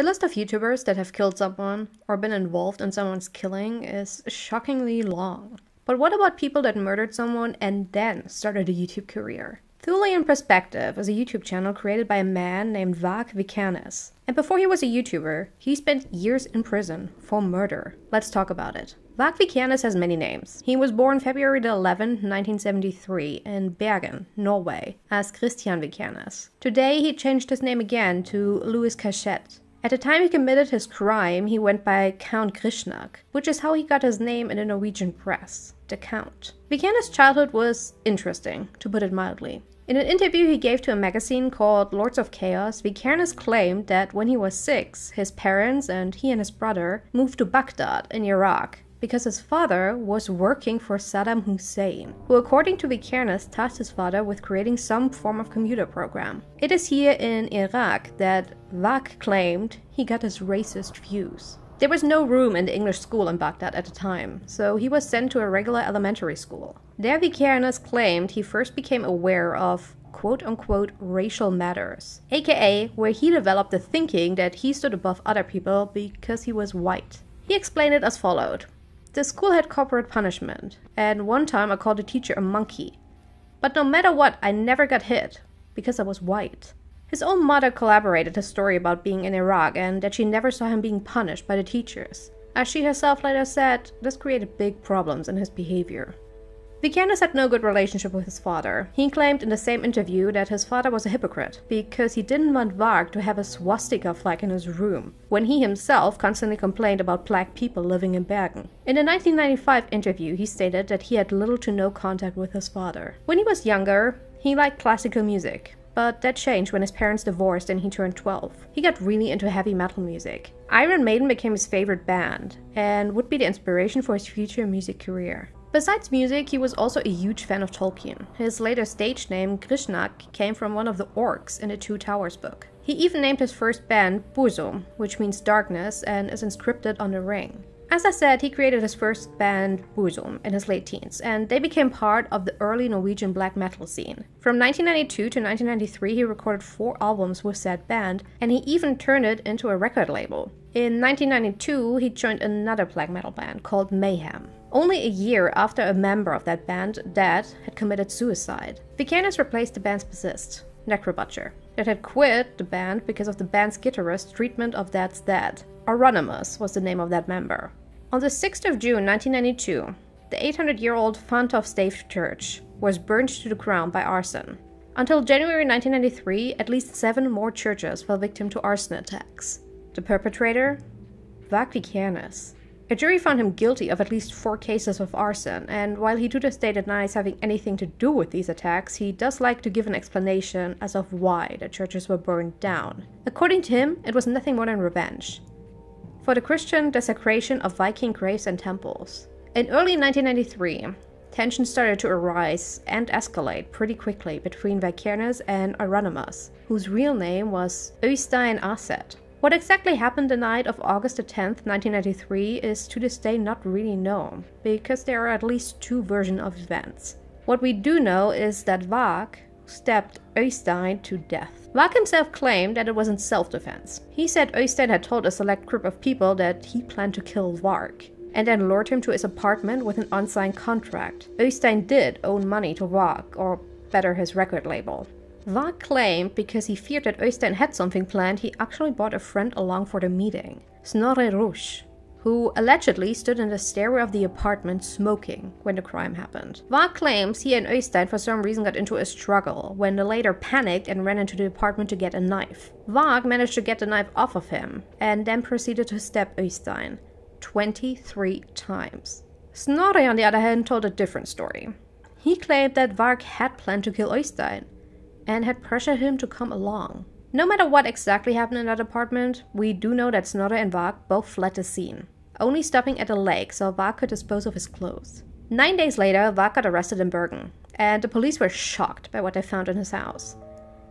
The list of YouTubers that have killed someone or been involved in someone's killing is shockingly long. But what about people that murdered someone and then started a YouTube career? Thulean Perspective is a YouTube channel created by a man named Varg Vikernes. And before he was a YouTuber, he spent years in prison for murder. Let's talk about it. Varg Vikernes has many names. He was born February 11, 1973, in Bergen, Norway, as Kristian Vikernes. Today, he changed his name again to Louis Cachette. At the time he committed his crime, he went by Count Grishnackh, which is how he got his name in the Norwegian press, the Count. Vikernes' childhood was interesting, to put it mildly. In an interview he gave to a magazine called Lords of Chaos, Vikernes claimed that when he was six, his parents and he and his brother moved to Baghdad in Iraq because his father was working for Saddam Hussein, who, according to Vikernes, tasked his father with creating some form of computer program. It is here in Iraq that Varg claimed he got his racist views. There was no room in the English school in Baghdad at the time, so he was sent to a regular elementary school. There, Vikernes claimed he first became aware of quote unquote racial matters, aka where he developed the thinking that he stood above other people because he was white. He explained it as followed The school had corporate punishment, and one time I called a teacher a monkey. But no matter what, I never got hit because I was white. His own mother collaborated his story about being in Iraq and that she never saw him being punished by the teachers. As she herself later said, this created big problems in his behavior. Vikernes had no good relationship with his father. He claimed in the same interview that his father was a hypocrite because he didn't want Varg to have a swastika flag in his room, when he himself constantly complained about black people living in Bergen. In a 1995 interview, he stated that he had little to no contact with his father. When he was younger, he liked classical music, but that changed when his parents divorced and he turned 12. He got really into heavy metal music. Iron Maiden became his favorite band and would be the inspiration for his future music career. Besides music, he was also a huge fan of Tolkien. His later stage name, Grishnackh, came from one of the orcs in the Two Towers book. He even named his first band Burzum, which means darkness and is inscripted on the ring. As I said, he created his first band, Burzum, in his late teens, and they became part of the early Norwegian black metal scene. From 1992 to 1993, he recorded four albums with that band, and he even turned it into a record label. In 1992, he joined another black metal band called Mayhem. Only a year after a member of that band, Dead, had committed suicide, Vikernes replaced the band's bassist, Necrobutcher, that had quit the band because of the band's guitarist's treatment of Dead's dad. Euronymous was the name of that member. On the 6th of June 1992, the 800 year old Fantoft Stave Church was burned to the ground by arson. Until January 1993, at least seven more churches fell victim to arson attacks. The perpetrator? Varg Vikernes. A jury found him guilty of at least four cases of arson, and while he to this day denies having anything to do with these attacks, he does like to give an explanation as of why the churches were burned down. According to him, it was nothing more than revenge for the Christian desecration of Viking graves and temples. In early 1993, tensions started to arise and escalate pretty quickly between Vikernes and Euronymous, whose real name was Øystein Aarseth. What exactly happened the night of August 10, 1993 is to this day not really known, because there are at least two versions of events. What we do know is that Varg stabbed Øystein to death. Varg himself claimed that it was in self defense. He said Øystein had told a select group of people that he planned to kill Varg, and then lured him to his apartment with an unsigned contract. Øystein did own money to Varg, or better, his record label. Varg claimed because he feared that Øystein had something planned, he actually brought a friend along for the meeting, Snorre Ruch, who allegedly stood in the stairway of the apartment smoking when the crime happened. Varg claims he and Øystein for some reason got into a struggle when the latter panicked and ran into the apartment to get a knife. Varg managed to get the knife off of him and then proceeded to stab Øystein 23 times. Snorre, on the other hand, told a different story. He claimed that Varg had planned to kill Øystein and had pressured him to come along. No matter what exactly happened in that apartment, we do know that Snorre and Varg both fled the scene, only stopping at a lake so Varg could dispose of his clothes. Nine days later, Varg got arrested in Bergen, and the police were shocked by what they found in his house.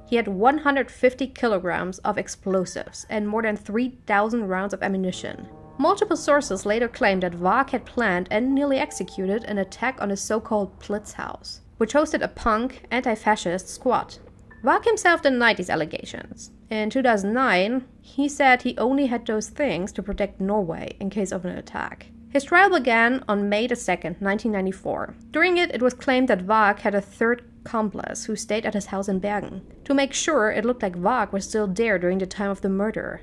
He had 150 kilograms of explosives and more than 3,000 rounds of ammunition. Multiple sources later claimed that Varg had planned and nearly executed an attack on his so called Blitz house, which hosted a punk, anti fascist squad Varg himself denied these allegations. In 2009, he said he only had those things to protect Norway in case of an attack. His trial began on May 2, 1994. During it, it was claimed that Varg had a third accomplice who stayed at his house in Bergen, to make sure it looked like Varg was still there during the time of the murder.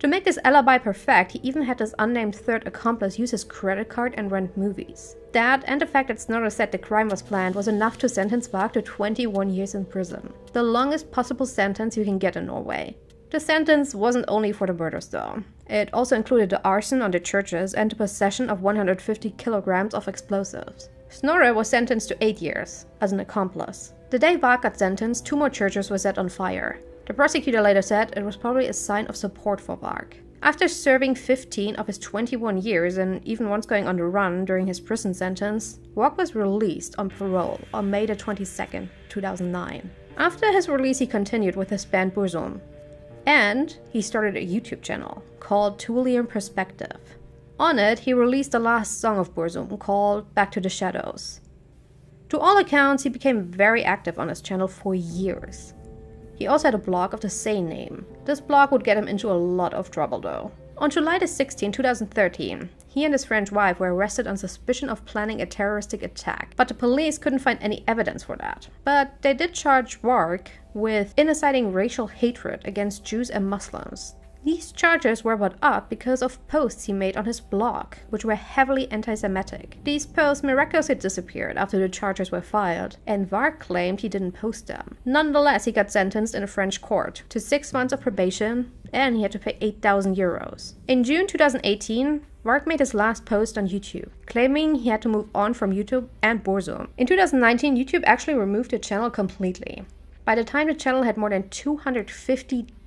To make this alibi perfect, he even had his unnamed third accomplice use his credit card and rent movies. That, and the fact that Snorre said the crime was planned, was enough to sentence Varg to 21 years in prison. The longest possible sentence you can get in Norway. The sentence wasn't only for the murders though. It also included the arson on the churches and the possession of 150 kilograms of explosives. Snorre was sentenced to 8 years as an accomplice. The day Varg got sentenced, two more churches were set on fire. The prosecutor later said it was probably a sign of support for Varg. After serving 15 of his 21 years and even once going on the run during his prison sentence, Varg was released on parole on May 22, 2009. After his release, he continued with his band Burzum, and he started a YouTube channel called Thulean Perspective. On it, he released the last song of Burzum called Back to the Shadows. To all accounts, he became very active on his channel for years. He also had a blog of the same name. This blog would get him into a lot of trouble though. On July 16, 2013, he and his French wife were arrested on suspicion of planning a terroristic attack, but the police couldn't find any evidence for that. But they did charge Varg with inciting racial hatred against Jews and Muslims. These charges were brought up because of posts he made on his blog, which were heavily anti Semitic. These posts miraculously disappeared after the charges were filed, and Varg claimed he didn't post them. Nonetheless, he got sentenced in a French court to six months of probation, and he had to pay 8,000 euros. In June 2018, Varg made his last post on YouTube, claiming he had to move on from YouTube and Burzum. In 2019, YouTube actually removed the channel completely. By the time the channel had more than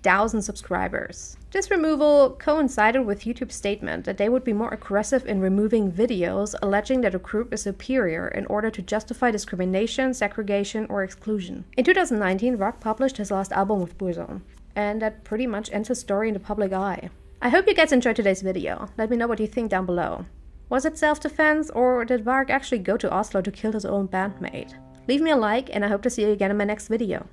250,000 subscribers. This removal coincided with YouTube's statement that they would be more aggressive in removing videos alleging that a group is superior in order to justify discrimination, segregation, or exclusion. In 2019, Varg published his last album with Burzum, and that pretty much ends his story in the public eye. I hope you guys enjoyed today's video. Let me know what you think down below. Was it self-defense, or did Varg actually go to Oslo to kill his own bandmate? Leave me a like, and I hope to see you again in my next video.